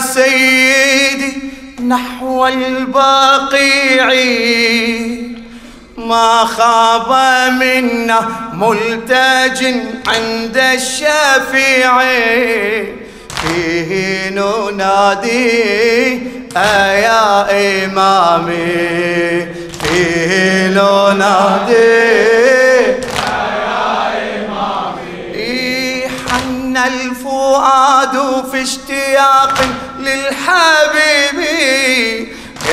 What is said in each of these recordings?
سيدي نحو البقيع. ما خاب منا ملتج عند الشفيع فيه ننادي أيا إمامي. فيه ننادي حن الفؤاد في اشتياق للحبيب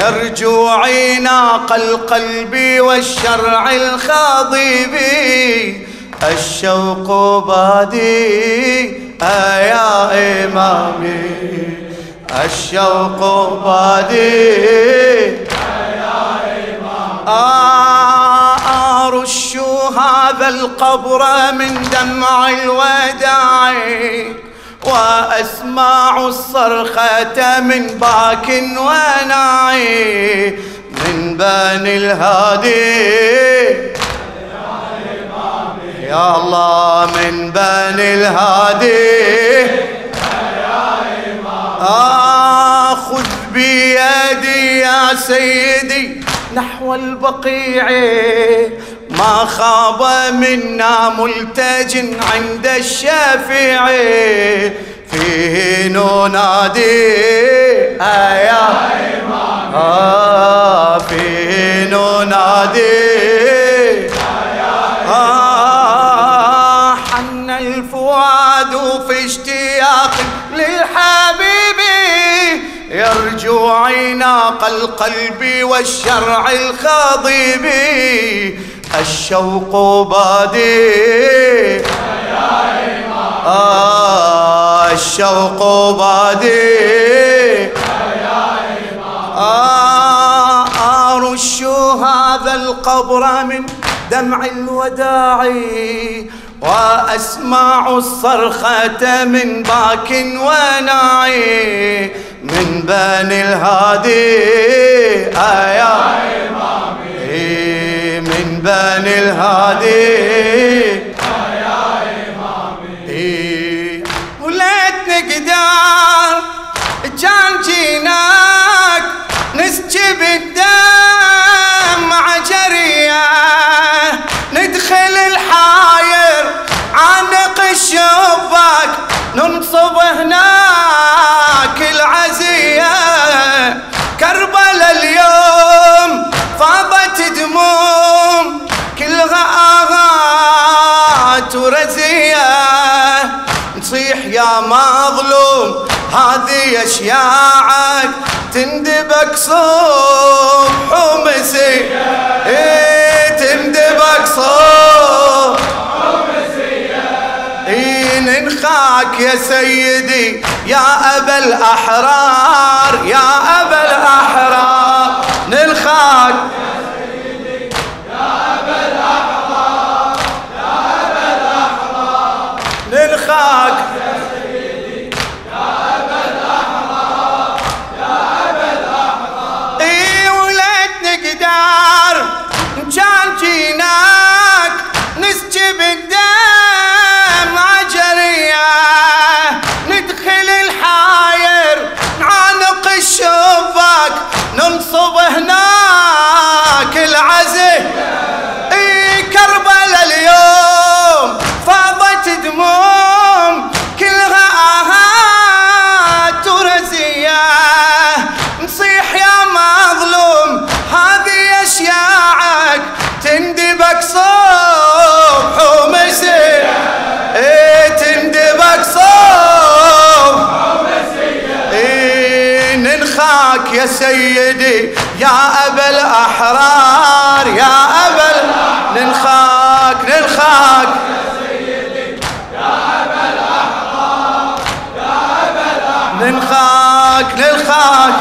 يرجو عناق القلب والشرع الخضيب الشوق بادي يا إمامي. الشوق بادي يا إمامي. آه أرش هذا القبر من دمع الوداع. وأسمع الصرخة من باك وناعي من بني الهادي. يا الله من بني الهادي. آخذ بيدي يا سيدي نحو البقيع. ما خاب منا ملتج عند الشافع. فيه ننادي يا آه فيه ننادي آه الفؤاد في اشتياق للحبيب. يرجو عناق القلب والشرع الخضيب الشوق بادي. آه الشوق بادي. آه أرش هذا القبر من دمع الوداع وأسمع الصرخة من باك وناعي من بني الهادي. آه بني الهادي. نقدر جيناك نسجب الدم عجرية ندخل الحاير الشباك ننصب هناك نصيح يا مظلوم هذه أشياعك تندبك صبح ومسية إيه تندبك صبح إيه ننخاك يا سيدي يا أبا الأحرار يا أبا الأحرار. ننخاك. ننخاك. ننخاك يا سيدي يا أبا الأحرار يا أبا ننخاك ننخاك. ننخاك ننخاك.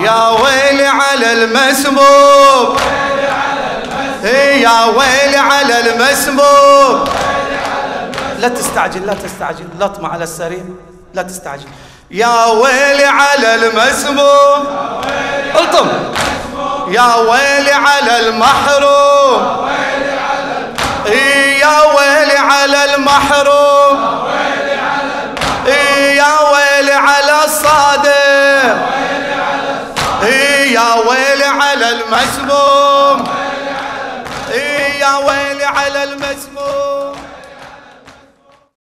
يا ويلي على المسموم إيه يا ويلي على المسموم لا تستعجل لا تستعجل لطمة على السريع لا تستعجل. يا ويلي على المسموم. ألطم. يا ويلي على المحروم. يا ويلي على المحروم. يا ويلي على الصادق يا ويلي على المسموم. يا ويلي